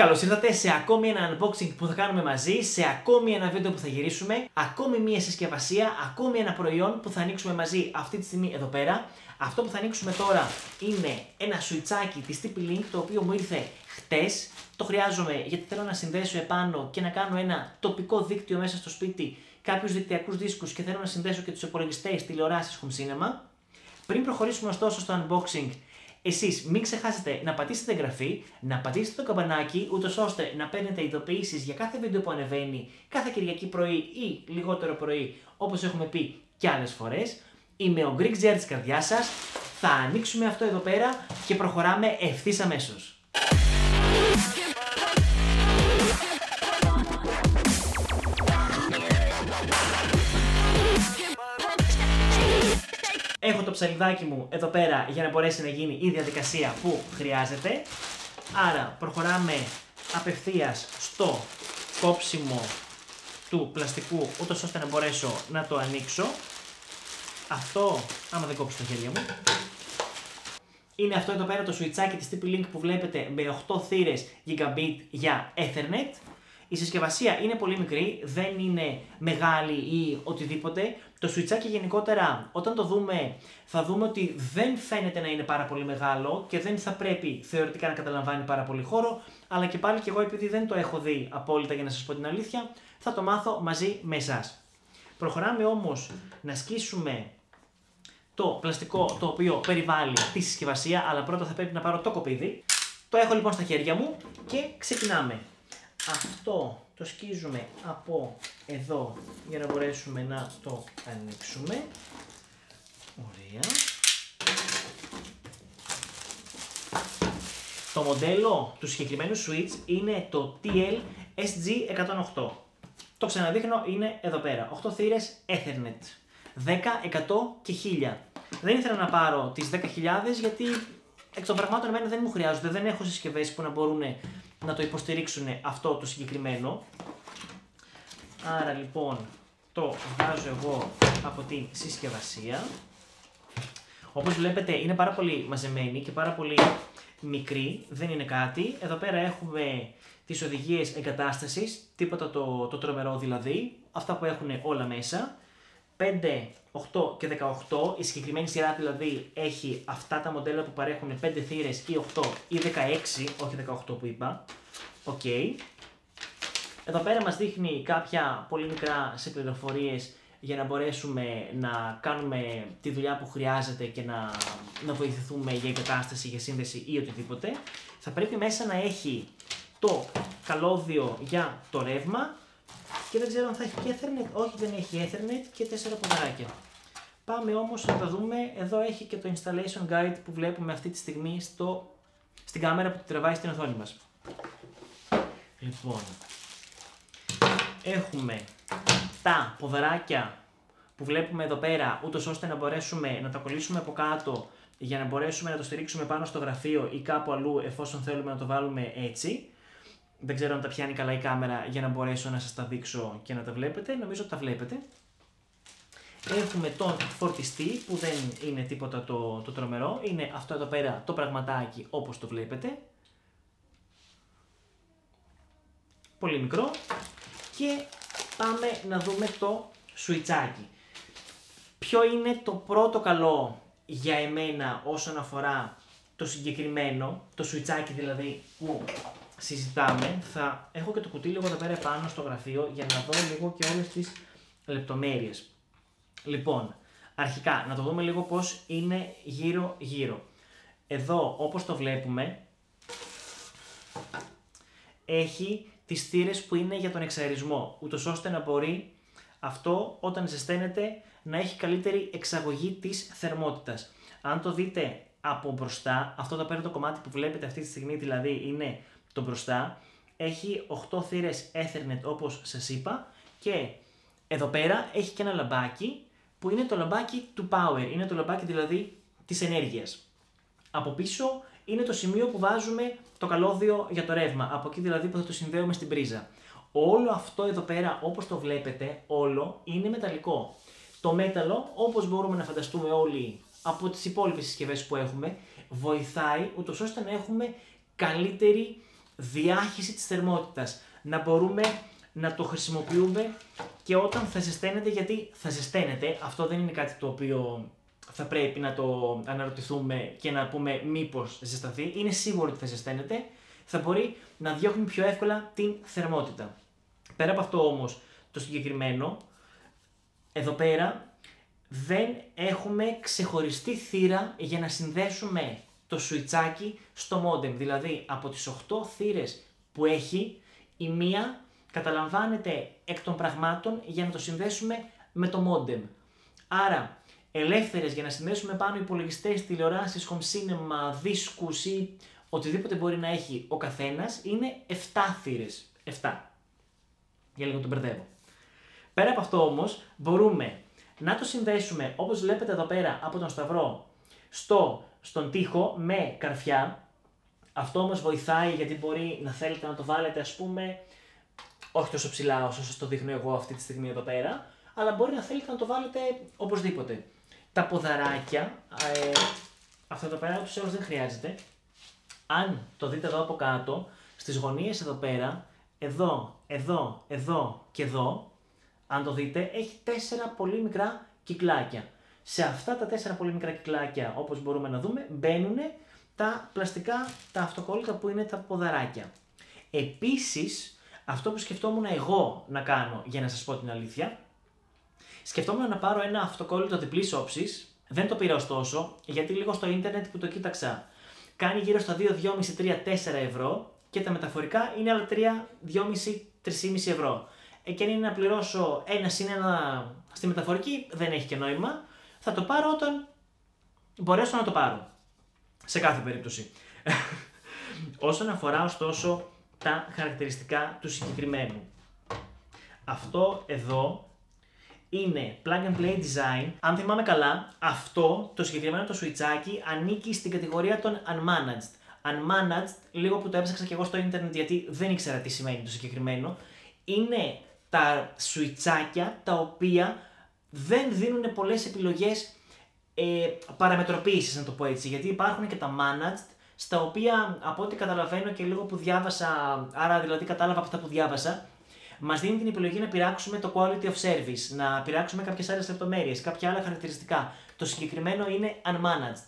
Καλώς ήρθατε σε ακόμη ένα unboxing που θα κάνουμε μαζί, σε ακόμη ένα βίντεο που θα γυρίσουμε, ακόμη μία συσκευασία, ακόμη ένα προϊόν που θα ανοίξουμε μαζί αυτή τη στιγμή εδώ πέρα. Αυτό που θα ανοίξουμε τώρα είναι ένα σουιτσάκι της TP-Link το οποίο μου ήρθε χτες. Το χρειάζομαι γιατί θέλω να συνδέσω επάνω και να κάνω ένα τοπικό δίκτυο μέσα στο σπίτι, κάποιους δικτυακούς δίσκους και θέλω να συνδέσω και τους υπολογιστές, τηλεοράσεις, home cinema. Πριν προχωρήσουμε ωστόσο στο unboxing, εσείς μην ξεχάσετε να πατήσετε εγγραφή, να πατήσετε το καμπανάκι, ούτως ώστε να παίρνετε ειδοποιήσεις για κάθε βίντεο που ανεβαίνει κάθε Κυριακή πρωί ή λιγότερο πρωί, όπως έχουμε πει και άλλες φορές. Είμαι ο Greek Zer της καρδιάς σας, θα ανοίξουμε αυτό εδώ πέρα και προχωράμε ευθύς αμέσως. Έχω το ψαλιδάκι μου εδώ πέρα για να μπορέσει να γίνει η διαδικασία που χρειάζεται. Άρα προχωράμε απευθείας στο κόψιμο του πλαστικού ούτως ώστε να μπορέσω να το ανοίξω. Αυτό, άμα δεν κόψω τα χέρια μου, είναι αυτό εδώ πέρα το σουιτσάκι της TP-Link που βλέπετε με 8 θύρες Gigabit για Ethernet. Η συσκευασία είναι πολύ μικρή, δεν είναι μεγάλη ή οτιδήποτε. Το σουιτσάκι γενικότερα, όταν το δούμε, θα δούμε ότι δεν φαίνεται να είναι πάρα πολύ μεγάλο και δεν θα πρέπει θεωρητικά να καταλαμβάνει πάρα πολύ χώρο, αλλά και πάλι και εγώ επειδή δεν το έχω δει απόλυτα για να σας πω την αλήθεια, θα το μάθω μαζί με εσάς. Προχωράμε όμως να σκίσουμε το πλαστικό το οποίο περιβάλλει τη συσκευασία, αλλά πρώτα θα πρέπει να πάρω το κοπίδι. Το έχω λοιπόν στα χέρια μου και ξεκινάμε. Αυτό το σκίζουμε από εδώ για να μπορέσουμε να το ανοίξουμε. Ωραία. Το μοντέλο του συγκεκριμένου switch είναι το TL SG108. Το ξαναδείχνω είναι εδώ πέρα. 8 θύρες Ethernet. 10, 100 και 1000. Δεν ήθελα να πάρω τις 10.000 γιατί εκ των πραγμάτων εμένα δεν μου χρειάζονται. Δεν έχω συσκευές που να μπορούν να το υποστηρίξουν αυτό το συγκεκριμένο. Άρα λοιπόν το βγάζω εγώ από τη συσκευασία. Όπως βλέπετε είναι πάρα πολύ μαζεμένη και πάρα πολύ μικρή, δεν είναι κάτι. Εδώ πέρα έχουμε τις οδηγίες εγκατάστασης, τίποτα το, το τρομερό δηλαδή, αυτά που έχουν όλα μέσα. 5, 8 και 18, η συγκεκριμένη σειρά δηλαδή έχει αυτά τα μοντέλα που παρέχουν 5 θύρες ή 8 ή 16, όχι 18 που είπα. Οκ. Εδώ πέρα μας δείχνει κάποια πολύ μικρές πληροφορίες για να μπορέσουμε να κάνουμε τη δουλειά που χρειάζεται και να, να βοηθηθούμε για εγκατάσταση, για σύνδεση ή οτιδήποτε. Θα πρέπει μέσα να έχει το καλώδιο για το ρεύμα και δεν ξέρω αν θα έχει και Ethernet. Όχι, δεν έχει Ethernet και τέσσερα ποδαράκια. Πάμε όμως να τα δούμε. Εδώ έχει και το installation guide που βλέπουμε αυτή τη στιγμή στο, στην κάμερα που τη τραβάει στην οθόνη μας. Λοιπόν, έχουμε τα ποδαράκια που βλέπουμε εδώ πέρα, ούτως ώστε να μπορέσουμε να τα κολλήσουμε από κάτω για να μπορέσουμε να το στηρίξουμε πάνω στο γραφείο ή κάπου αλλού εφόσον θέλουμε να το βάλουμε έτσι. Δεν ξέρω αν τα πιάνει καλά η κάμερα για να μπορέσω να σας τα δείξω και να τα βλέπετε. Νομίζω ότι τα βλέπετε. Έχουμε τον φορτιστή που δεν είναι τίποτα το, το τρομερό. Είναι αυτό εδώ πέρα το πραγματάκι όπως το βλέπετε. Πολύ μικρό. Και πάμε να δούμε το σουιτσάκι. Ποιο είναι το πρώτο καλό για εμένα όσον αφορά το συγκεκριμένο, το σουιτσάκι δηλαδή που συζητάμε. Θα έχω και το κουτί λίγο εδώ πέρα πάνω στο γραφείο για να δω λίγο και όλες τις λεπτομέρειες. Λοιπόν, αρχικά να το δούμε λίγο πώς είναι γύρω γύρω. Εδώ όπως το βλέπουμε έχει τις θύρες που είναι για τον εξαερισμό, ούτως ώστε να μπορεί αυτό όταν ζεσταίνεται να έχει καλύτερη εξαγωγή της θερμότητας. Αν το δείτε από μπροστά, αυτό το πέρα το κομμάτι που βλέπετε αυτή τη στιγμή δηλαδή είναι το μπροστά, έχει 8 θύρες Ethernet όπως σας είπα και εδώ πέρα έχει και ένα λαμπάκι που είναι το λαμπάκι του power, είναι το λαμπάκι δηλαδή της ενέργειας. Από πίσω είναι το σημείο που βάζουμε το καλώδιο για το ρεύμα, από εκεί δηλαδή που θα το συνδέουμε στην πρίζα. Όλο αυτό εδώ πέρα όπως το βλέπετε, όλο είναι μεταλλικό. Το μέταλλο, όπως μπορούμε να φανταστούμε όλοι από τις υπόλοιπες συσκευές που έχουμε, βοηθάει ούτως ώστε να έχουμε καλύτερη διάχυση της θερμότητας. Να μπορούμε να το χρησιμοποιούμε και όταν θα ζεσταίνεται, γιατί θα ζεσταίνεται, αυτό δεν είναι κάτι το οποίο θα πρέπει να το αναρωτηθούμε και να πούμε μήπως ζεσταθεί, είναι σίγουρο ότι θα ζεσταίνεται, θα μπορεί να διώχνει πιο εύκολα την θερμότητα. Πέρα από αυτό όμως, το συγκεκριμένο, εδώ πέρα δεν έχουμε ξεχωριστή θύρα για να συνδέσουμε το σουιτσάκι στο modem. Δηλαδή από τις 8 θύρες που έχει, η μία καταλαμβάνεται εκ των πραγμάτων για να το συνδέσουμε με το modem. Άρα, ελεύθερες για να συνδέσουμε πάνω υπολογιστές, τηλεοράσεις, home cinema, δίσκους ή οτιδήποτε μπορεί να έχει ο καθένας, είναι 7 θύρες. 7. Για λίγο τον μπερδεύω. Πέρα από αυτό όμως, μπορούμε να το συνδέσουμε όπως βλέπετε εδώ πέρα από τον σταυρό στο, στον τοίχο με καρφιά. Αυτό όμως βοηθάει γιατί μπορεί να θέλετε να το βάλετε ας πούμε όχι τόσο ψηλά όσο σας το δείχνω εγώ αυτή τη στιγμή εδώ πέρα, αλλά μπορεί να θέλετε να το βάλετε οπωσδήποτε. Τα ποδαράκια, ε, αυτό εδώ πέρα τους δεν χρειάζεται. Αν το δείτε εδώ από κάτω, στις γωνίες εδώ πέρα, εδώ, εδώ, εδώ και εδώ, αν το δείτε, έχει τέσσερα πολύ μικρά κυκλάκια. Σε αυτά τα τέσσερα πολύ μικρά κυκλάκια, όπως μπορούμε να δούμε, μπαίνουν τα πλαστικά, τα αυτοκόλλητα που είναι τα ποδαράκια. Επίσης, αυτό που σκεφτόμουν εγώ να κάνω, για να σας πω την αλήθεια, σκεφτόμουν να πάρω ένα αυτοκόλλητο διπλής όψης, δεν το πήρα ωστόσο, γιατί λίγο στο ίντερνετ που το κοίταξα, κάνει γύρω στα 2, 2,5, 3, 4 ευρώ και τα μεταφορικά είναι άλλα 3, 2,5, 3,5 ευρώ. Ε, και αν είναι να πληρώσω ένα συν ένα στη μεταφορική, δεν έχει και νόημα. Θα το πάρω όταν μπορέσω να το πάρω. Σε κάθε περίπτωση. Όσον αφορά ωστόσο τα χαρακτηριστικά του συγκεκριμένου. Αυτό εδώ είναι plug and play design. Αν θυμάμαι καλά, αυτό το συγκεκριμένο το σουιτσάκι ανήκει στην κατηγορία των unmanaged. Unmanaged, λίγο που το έψαξα και εγώ στο ίντερνετ γιατί δεν ήξερα τι σημαίνει το συγκεκριμένο, είναι τα σουιτσάκια τα οποία δεν δίνουν πολλές επιλογές ε, παραμετροποίησης να το πω έτσι, γιατί υπάρχουν και τα managed στα οποία από ό,τι καταλαβαίνω και λίγο που διάβασα, άρα δηλαδή κατάλαβα από αυτά που διάβασα, μας δίνει την επιλογή να πειράξουμε το quality of service, να πειράξουμε κάποιες άλλες λεπτομέρειες, κάποια άλλα χαρακτηριστικά. Το συγκεκριμένο είναι unmanaged.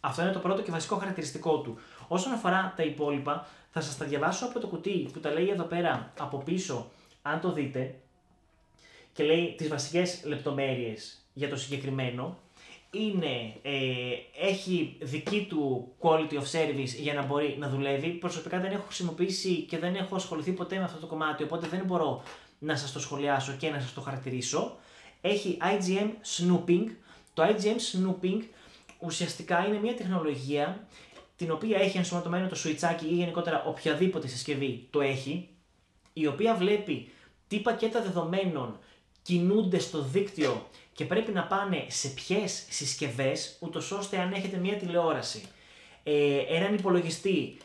Αυτό είναι το πρώτο και βασικό χαρακτηριστικό του. Όσον αφορά τα υπόλοιπα, θα σας τα διαβάσω από το κουτί που τα λέει εδώ πέρα από πίσω, αν το δείτε, και λέει τις βασικές λεπτομέρειες για το συγκεκριμένο είναι, ε, έχει δική του quality of service για να μπορεί να δουλεύει. Προσωπικά δεν έχω χρησιμοποιήσει και δεν έχω ασχοληθεί ποτέ με αυτό το κομμάτι, οπότε δεν μπορώ να σας το σχολιάσω και να σας το χαρακτηρίσω. Έχει IGM Snooping. Το IGM Snooping ουσιαστικά είναι μια τεχνολογία την οποία έχει ενσωματωμένο το σουιτσάκι ή γενικότερα οποιαδήποτε συσκευή το έχει, η οποία βλέπει τι πακέτα δεδομένων κινούνται στο δίκτυο και πρέπει να πάνε σε ποιες συσκευές, ούτως ώστε αν έχετε μια τηλεόραση, ε, έναν υπολογιστή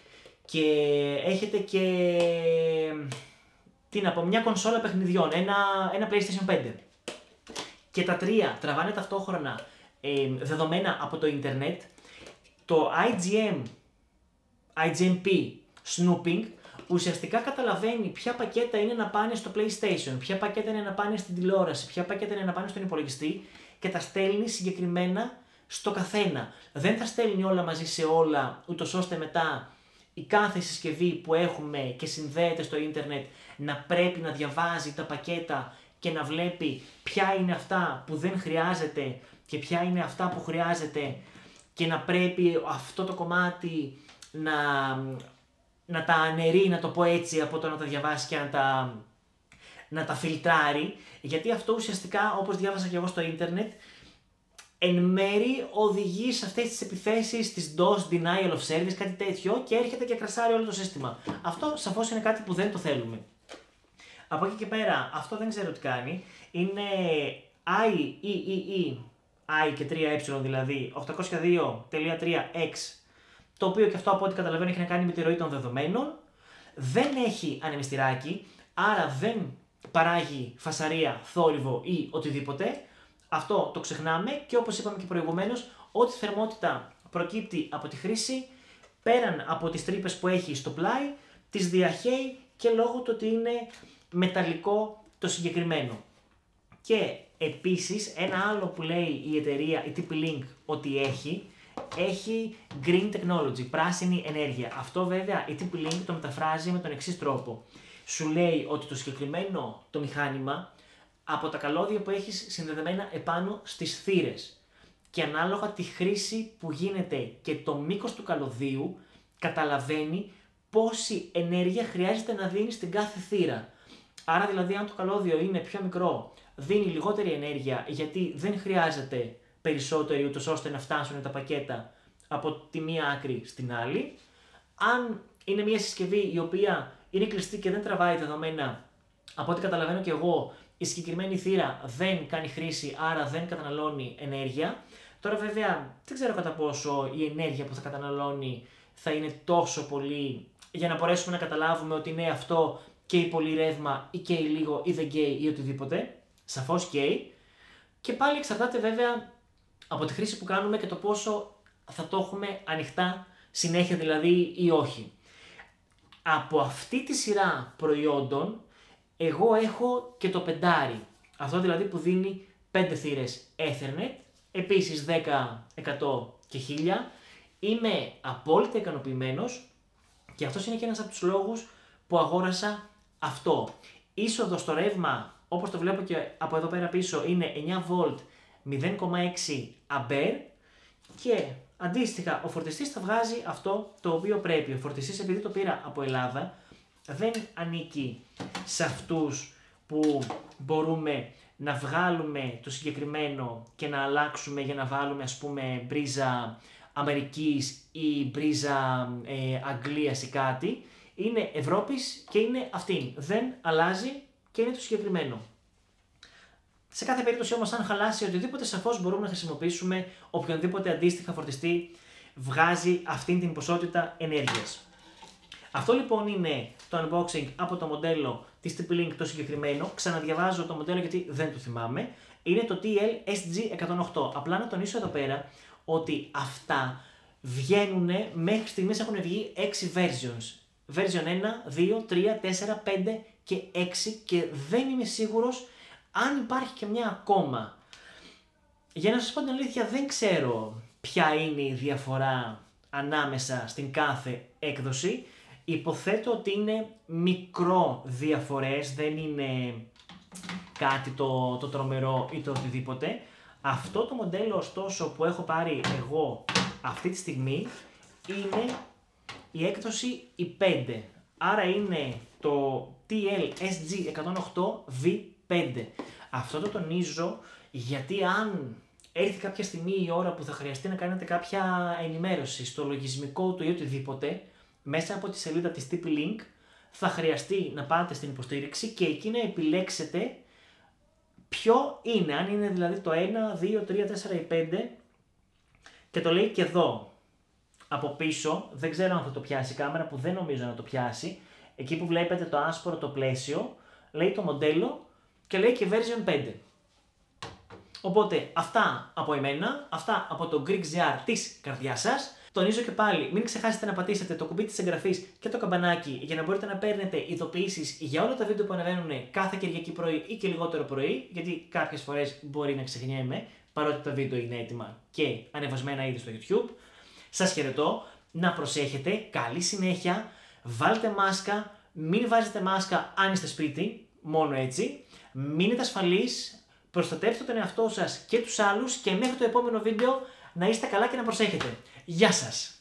και έχετε και. Τι να πω, μια κονσόλα παιχνιδιών, ένα, ένα PlayStation 5 και τα τρία τραβάνε ταυτόχρονα ε, δεδομένα από το ίντερνετ, το IGM, IGMP Snooping ουσιαστικά καταλαβαίνει ποια πακέτα είναι να πάνε στο PlayStation, ποια πακέτα είναι να πάνε στην τηλεόραση, ποια πακέτα είναι να πάνε στον υπολογιστή και τα στέλνει συγκεκριμένα στο καθένα. Δεν τα στέλνει όλα μαζί σε όλα, ούτως ώστε μετά η κάθε συσκευή που έχουμε και συνδέεται στο ίντερνετ να πρέπει να διαβάζει τα πακέτα και να βλέπει ποια είναι αυτά που δεν χρειάζεται και ποια είναι αυτά που χρειάζεται και να πρέπει αυτό το κομμάτι να να τα αναιρεί, να το πω έτσι, από το να τα διαβάσει και να τα, να τα φιλτράρει, γιατί αυτό ουσιαστικά, όπως διάβασα και εγώ στο ίντερνετ, εν μέρη οδηγεί σε αυτές τις επιθέσεις της DOS, Denial of Service, κάτι τέτοιο και έρχεται και κρασάρει όλο το σύστημα. Αυτό σαφώς είναι κάτι που δεν το θέλουμε. Από εκεί και πέρα, αυτό δεν ξέρω τι κάνει, είναι IEEE, I και 3E δηλαδή, 802.3x το οποίο και αυτό από ό,τι καταλαβαίνω έχει να κάνει με τη ροή των δεδομένων, δεν έχει ανεμιστηράκι, άρα δεν παράγει φασαρία, θόρυβο ή οτιδήποτε. Αυτό το ξεχνάμε και όπως είπαμε και προηγουμένως, ό,τι θερμότητα προκύπτει από τη χρήση, πέραν από τις τρύπες που έχει στο πλάι, τις διαχέει και λόγω του ότι είναι μεταλλικό το συγκεκριμένο. Και επίσης ένα άλλο που λέει η εταιρεία, η TP-Link ότι έχει, έχει green technology, πράσινη ενέργεια. Αυτό βέβαια η TP-Link το μεταφράζει με τον εξής τρόπο. Σου λέει ότι το συγκεκριμένο το μηχάνημα από τα καλώδια που έχεις συνδεδεμένα επάνω στις θύρες και ανάλογα τη χρήση που γίνεται και το μήκος του καλωδίου καταλαβαίνει πόση ενέργεια χρειάζεται να δίνεις στην κάθε θύρα. Άρα δηλαδή αν το καλώδιο είναι πιο μικρό, δίνει λιγότερη ενέργεια γιατί δεν χρειάζεται περισσότερη ούτως ώστε να φτάσουν τα πακέτα από τη μία άκρη στην άλλη. Αν είναι μια συσκευή η οποία είναι κλειστή και δεν τραβάει δεδομένα, από ό,τι καταλαβαίνω και εγώ, η συγκεκριμένη θύρα δεν κάνει χρήση, άρα δεν καταναλώνει ενέργεια. Τώρα βέβαια δεν ξέρω κατά πόσο η ενέργεια που θα καταναλώνει θα είναι τόσο πολύ για να μπορέσουμε να καταλάβουμε ότι είναι αυτό καίει πολύ ρεύμα ή καίει λίγο ή δεν καίει ή οτιδήποτε. Σαφώς καίει. Και πάλι εξαρτάται βέβαια από τη χρήση που κάνουμε και το πόσο θα το έχουμε ανοιχτά συνέχεια δηλαδή ή όχι. Από αυτή τη σειρά προϊόντων εγώ έχω και το πεντάρι. Αυτό δηλαδή που δίνει 5 θύρες Ethernet, επίσης 10, 100 και 1000. Είμαι απόλυτα ικανοποιημένος και αυτός είναι και ένας από τους λόγους που αγόρασα αυτό. Είσοδος στο ρεύμα, όπως το βλέπω και από εδώ πέρα πίσω, είναι 9V 0,6 αμπέρ και αντίστοιχα ο φορτιστής θα βγάζει αυτό το οποίο πρέπει. Ο φορτιστής επειδή το πήρα από Ελλάδα δεν ανήκει σε αυτούς που μπορούμε να βγάλουμε το συγκεκριμένο και να αλλάξουμε για να βάλουμε ας πούμε μπρίζα Αμερικής ή μπρίζα ε, Αγγλίας ή κάτι. Είναι Ευρώπης και είναι αυτήν. Δεν αλλάζει και είναι το συγκεκριμένο. Σε κάθε περίπτωση όμως αν χαλάσει οτιδήποτε σαφώς μπορούμε να χρησιμοποιήσουμε οποιονδήποτε αντίστοιχα φορτιστή βγάζει αυτήν την ποσότητα ενέργειας. Αυτό λοιπόν είναι το unboxing από το μοντέλο της TP-Link το συγκεκριμένο. Ξαναδιαβάζω το μοντέλο γιατί δεν το θυμάμαι. Είναι το TL SG108. Απλά να τονίσω εδώ πέρα ότι αυτά βγαίνουν μέχρι στιγμής έχουν βγει 6 versions. Version 1, 2, 3, 4, 5 και 6 και δεν είμαι σίγουρος αν υπάρχει και μια ακόμα. Για να σας πω την αλήθεια δεν ξέρω ποια είναι η διαφορά ανάμεσα στην κάθε έκδοση. Υποθέτω ότι είναι μικρό διαφορές, δεν είναι κάτι το, το τρομερό ή το οτιδήποτε. Αυτό το μοντέλο ωστόσο που έχω πάρει εγώ αυτή τη στιγμή είναι η έκδοση η 5. Άρα είναι το TL SG108 V5. Αυτό το τονίζω γιατί αν έρθει κάποια στιγμή η ώρα που θα χρειαστεί να κάνετε κάποια ενημέρωση στο λογισμικό του ή οτιδήποτε, μέσα από τη σελίδα της TP-Link θα χρειαστεί να πάτε στην υποστήριξη και εκεί να επιλέξετε ποιο είναι, αν είναι δηλαδή το 1, 2, 3, 4 ή 5 και το λέει και εδώ από πίσω, δεν ξέρω αν θα το πιάσει η κάμερα που δεν νομίζω να το πιάσει, εκεί που βλέπετε το άσπρο το πλαίσιο, λέει το μοντέλο και λέει και version 5. Οπότε αυτά από εμένα, αυτά από το GreekZR της καρδιάς σας. Τονίζω και πάλι, μην ξεχάσετε να πατήσετε το κουμπί της εγγραφής και το καμπανάκι για να μπορείτε να παίρνετε ειδοποιήσεις για όλα τα βίντεο που ανεβαίνουν κάθε Κυριακή πρωί ή και λιγότερο πρωί, γιατί κάποιες φορές μπορεί να ξεχνιέμαι, παρότι τα βίντεο είναι έτοιμα και ανεβασμένα ήδη στο YouTube. Σας χαιρετώ, να προσέχετε, καλή συνέχεια, βάλτε μάσκα, μην βάζετε μάσκα αν είστε σπίτι, μόνο έτσι, μείνετε ασφαλείς, προστατεύστε τον εαυτό σας και τους άλλους και μέχρι το επόμενο βίντεο να είστε καλά και να προσέχετε. Γεια σας!